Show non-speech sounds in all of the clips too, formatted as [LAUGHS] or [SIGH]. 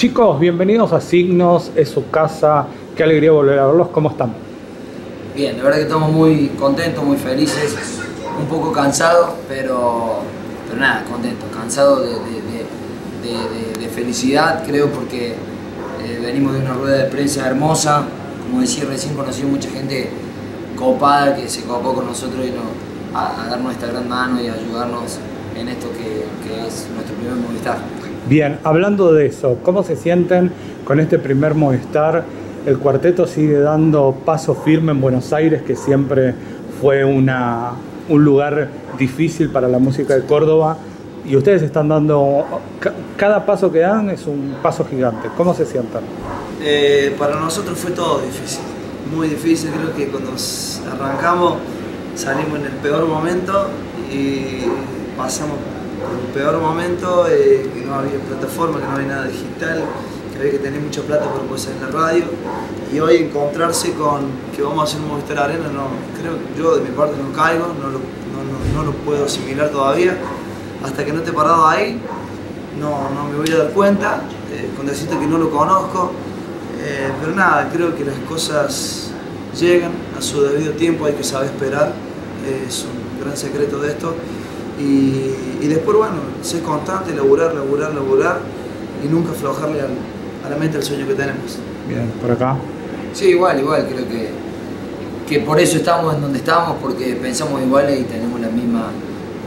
Chicos, bienvenidos a Signos, es su casa, qué alegría volver a verlos, ¿cómo están? Bien, la verdad que estamos muy contentos, muy felices, un poco cansados, pero, pero nada, contentos, cansados de, felicidad, creo, porque eh, venimos de una rueda de prensa hermosa, como decía recién, conocí mucha gente copada que se copó con nosotros y no, a, darnos esta gran mano y ayudarnos en esto que, que es nuestro primer Movistar. Bien, hablando de eso, ¿cómo se sienten con este primer Movistar? El cuarteto sigue dando paso firme en Buenos Aires, que siempre fue una, un lugar difícil para la música de Córdoba. Y ustedes están dando, cada paso que dan es un paso gigante. ¿Cómo se sienten? Eh, para nosotros fue todo difícil, muy difícil. Creo que cuando arrancamos salimos en el peor momento y pasamos el peor momento, eh, que no había plataforma, que no había nada digital, que había que tener mucha plata para poder salir en la radio. Y hoy encontrarse con que vamos a hacer un Movistar Arena, no, creo yo de mi parte no caigo, no lo, no, lo puedo asimilar todavía. Hasta que no esté parado ahí, no, no me voy a dar cuenta, eh, con decirte que no lo conozco. Eh, pero nada, creo que las cosas llegan a su debido tiempo, hay que saber esperar, es un gran secreto de esto. Y, después, bueno, ser constante, laburar, laburar, laburar y nunca aflojarle a la mente el sueño que tenemos. Bien, por acá. Sí, igual, igual, creo que, que por eso estamos en donde estamos, porque pensamos iguales y tenemos la misma,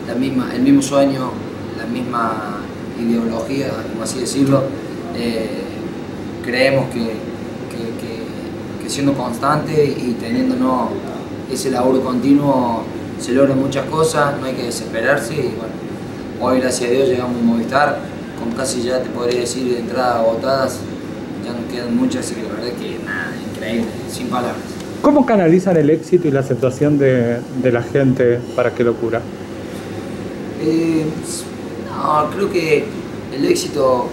la misma, el mismo sueño, la misma ideología, como así decirlo. Eh, creemos que, que, que, siendo constante y teniéndonos ese laburo continuo se logran muchas cosas, no hay que desesperarse y bueno, hoy gracias a Dios llegamos a Movistar, con casi ya te podría decir de entradas agotadas, ya nos quedan muchas, así que la verdad es que nada, increíble, sin palabras. ¿Cómo canalizan el éxito y la aceptación de, de la gente para qué locura? Eh, no, creo que el éxito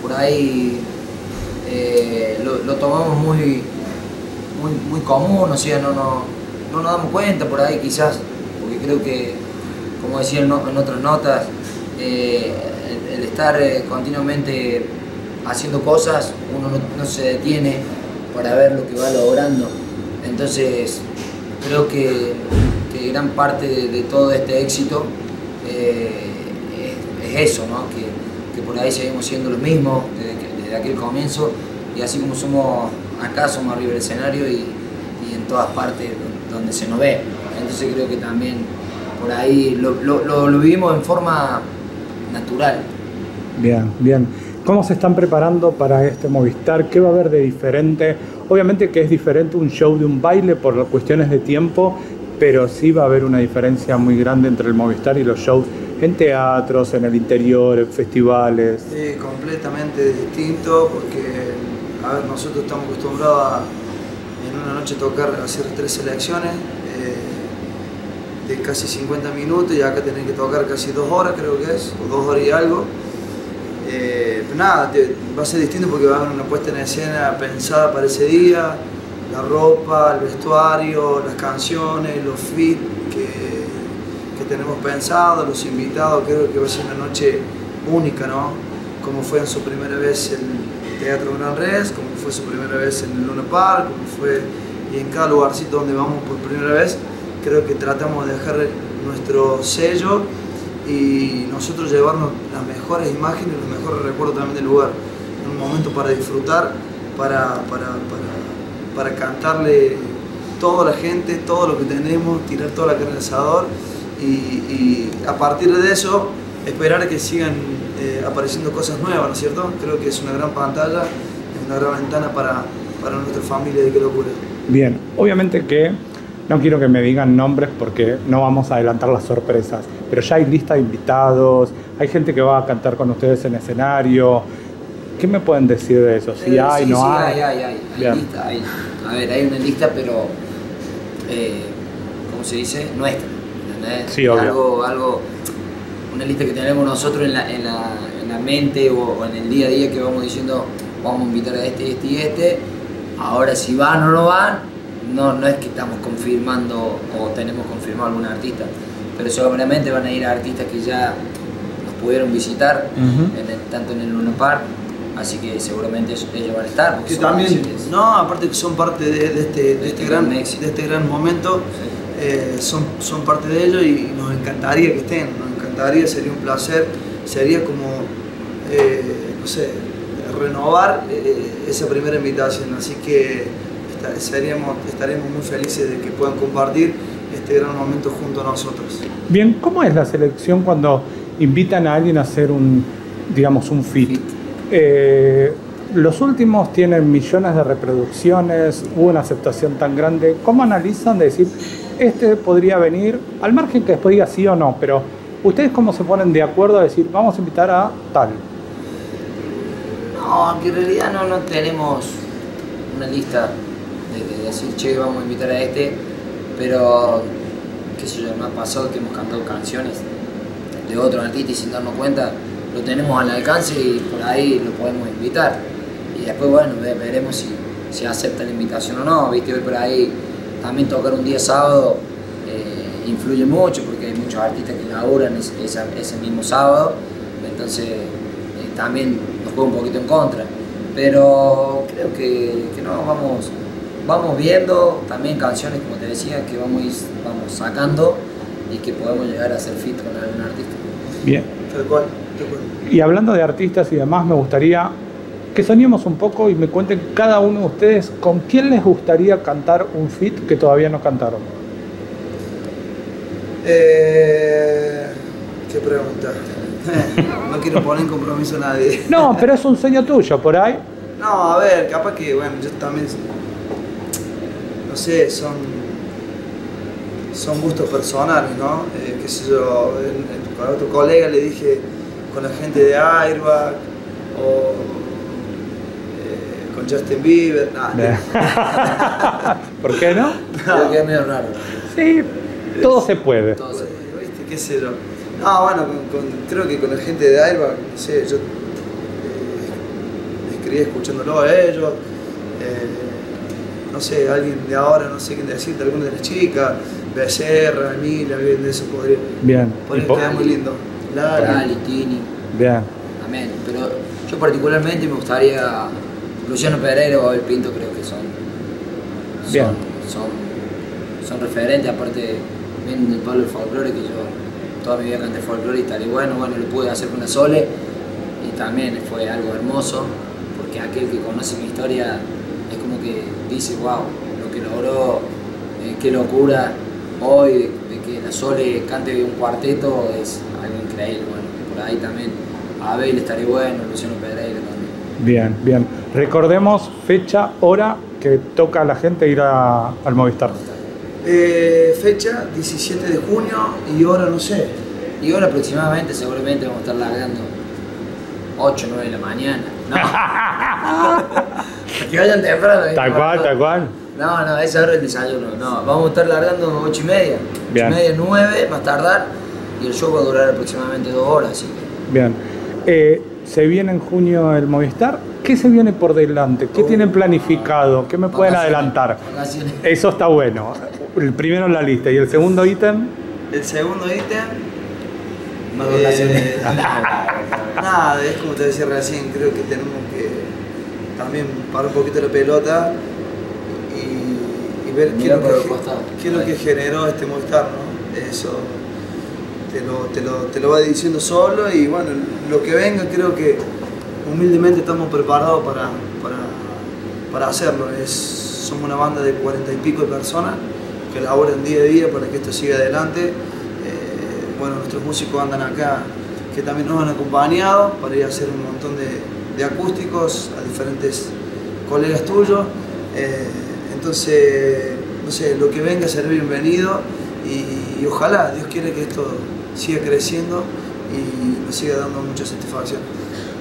por ahí eh, lo, tomamos muy, muy, muy común, o sea, no, no, no nos damos cuenta por ahí quizás creo que, como decía en, otras notas, eh, el, estar eh, continuamente haciendo cosas, uno no, se detiene para ver lo que va logrando. Entonces, creo que, gran parte de, todo este éxito eh, es, eso, que, por ahí seguimos siendo los mismos desde, aquel comienzo y así como somos acá, somos arriba del escenario y en todas partes donde se nos ve. Entonces creo que también por ahí lo, lo, vivimos en forma natural. Bien, bien. ¿Cómo se están preparando para este Movistar? ¿Qué va a haber de diferente? Obviamente que es diferente un show de un baile por cuestiones de tiempo, pero sí va a haber una diferencia muy grande entre el Movistar y los shows en teatros, en el interior, en festivales. Sí, completamente distinto porque a ver, nosotros estamos acostumbrados a en una noche tocar, hacer tres selecciones casi 50 minutos y acá tenés que tocar casi dos horas creo que es, o dos horas y algo. Eh, nada, va a ser distinto porque va a haber una puesta en escena pensada para ese día, la ropa, el vestuario, las canciones, los fit que, que tenemos pensado, los invitados, creo que va a ser una noche única, ¿no? Como fue en su primera vez el Teatro Gran Res, como fue su primera vez en el Luna Park, como fue y en cada lugarcito donde vamos por primera vez creo que tratamos de dejar nuestro sello y nosotros llevarnos las mejores imágenes y los mejores recuerdos también del lugar. Un momento para disfrutar, para, para, para, cantarle toda la gente, todo lo que tenemos, tirar toda la carne al asador y, a partir de eso esperar que sigan eh, apareciendo cosas nuevas, ¿no es cierto? Creo que es una gran pantalla, es una gran ventana para, para nuestra familia de qué locura. Bien, obviamente que no quiero que me digan nombres porque no vamos a adelantar las sorpresas, pero ya hay lista de invitados, hay gente que va a cantar con ustedes en escenario. ¿Qué me pueden decir de eso? Si hay, no hay. hay, hay, hay. lista, hay. A ver, hay una lista, pero, eh, ¿cómo se dice? Nuestra. ¿entendés? Sí, obvio. Algo, algo, una lista que tenemos nosotros en la, en la, en la mente o, en el día a día que vamos diciendo, vamos a invitar a este, este y este. Ahora, si van o no van, no, no es que estamos confirmando o tenemos confirmado algún artista, pero seguramente van a ir a artistas que ya nos pudieron visitar, tanto en el Luna Park así que seguramente ellos, van a estar. porque Que también, no, aparte que son parte de, de este, de, De este este gran, de este gran momento, Sí. eh, son, son parte de ello y nos encantaría que estén, nos encantaría, sería un placer, sería como, eh, no sé, renovar eh, esa primera invitación, así que esta- seríamos, estaremos muy felices de que puedan compartir este gran momento junto a nosotros. Bien, ¿cómo es la selección cuando invitan a alguien a hacer un, digamos, un fit? Fit. Eh, los últimos tienen millones de reproducciones, hubo una aceptación tan grande. ¿Cómo analizan de decir, este podría venir, al margen que después diga sí o no, pero ustedes cómo se ponen de acuerdo a decir, vamos a invitar a tal? No, en realidad no, no tenemos una lista de, de decir, che, vamos a invitar a este, pero qué sé yo, me ha pasado que hemos cantado canciones de otro artista y sin darnos cuenta lo tenemos al alcance y por ahí lo podemos invitar. Y después, bueno, ve- veremos si, si acepta la invitación o no, viste, hoy por ahí también tocar un día sábado eh, influye mucho porque hay muchos artistas que laburan ese, ese mismo sábado, entonces eh, también nos juega un poquito en contra. Pero creo que, que no, vamos, vamos viendo también canciones, como te decía, que vamos, a ir- vamos sacando y que podemos llegar a hacer fit con algún artista. Bien. Tal cual, tal cual. Y hablando de artistas y demás, me gustaría que soñemos un poco y me cuenten cada uno de ustedes con quién les gustaría cantar un fit que todavía no cantaron. Eh, ¿Qué pregunta? [LAUGHS] no quiero poner en compromiso a nadie. No, pero es un sueño tuyo, por ahí. No, a ver, capaz que, bueno, yo también, no sé, son, son gustos personales, ¿no? Eh, qué sé yo, con otro colega le dije con la gente de Airbag o eh, con Justin Bieber, nada. [LAUGHS] ¿Por qué no? Creo que es medio raro. Sí, todo se puede. Todo se- ¿Viste? ¿Qué sé yo? No, bueno, con- con- creo que con la gente de Airbag, no sé, yo eh, escribí escuchándolo a ellos, eh, no sé, alguien de ahora, no sé quién decirte, alguna de las chicas, Becerra, Emilia, alguien de eso podría, Bien. podría quedar muy lindo. Lali. Lali, Tini, Bien. amén. Pero yo particularmente me gustaría Luciano Pereira o Abel Pinto creo que son son, Bien. son, son referentes, aparte vienen del palo del folclore que yo toda mi vida canté folclore y tal y bueno, bueno lo pude hacer con la Sole y también fue algo hermoso porque aquel que conoce mi historia que dice wow, lo que logró, eh, qué locura hoy de, de que la Sole cante un cuarteto es algo increíble, bueno, por ahí también Abel estaría bueno, Luciano Pereira también. Bien, bien. Recordemos fecha, hora que toca a la gente ir a- al Movistar. Eh, fecha 17 de junio y hora no sé. Y ahora aproximadamente, seguramente vamos a estar largando 8 o 9 de la mañana. No. [LAUGHS] que vayan temprano. ¿eh? Tal cual, no. tal cual. No, no, esa hora el desayuno. No, vamos a estar largando 8 y media. 8 Bien. y media, 9, más tardar. Y el show va a durar aproximadamente 2 horas. Así que Bien. Eh, se viene en junio el Movistar. ¿Qué se viene por delante? ¿Qué Oh. tienen planificado? ¿Qué me pueden adelantar? Vacaciones. Eso está bueno. El primero en la lista. ¿Y el segundo ítem? El segundo ítem. Más eh, vacaciones. [LAUGHS] Nada, es como te decía recién, creo que tenemos que también parar un poquito la pelota y, y ver qué es, lo que, qué es lo que generó este Movistar, ¿no? Eso te lo, te, lo, te lo va diciendo solo y bueno, lo que venga creo que humildemente estamos preparados para, para, para hacerlo. Es, somos una banda de cuarenta y pico de personas que laboran día a día para que esto siga adelante. Eh, bueno, nuestros músicos andan acá que también nos han acompañado para ir a hacer un montón de, de acústicos a diferentes colegas tuyos. Eh, entonces, no sé, lo que venga será bienvenido y, y ojalá Dios quiere que esto siga creciendo y nos siga dando mucha satisfacción.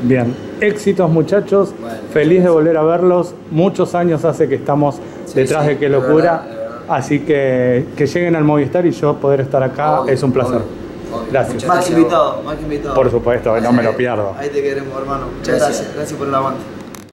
Bien. Éxitos muchachos. Bueno, Feliz de volver a verlos. Muchos años hace que estamos Sí, detrás sí, de Qué Locura. verdad, de verdad. Así que que lleguen al Movistar y yo poder estar acá Obvio, es un placer. obvio. Gracias. Muchas Más que invitado, más que invitado. Por supuesto, no me lo pierdo. Ahí te queremos, hermano. Muchas Gracias. gracias. Gracias por el aguante.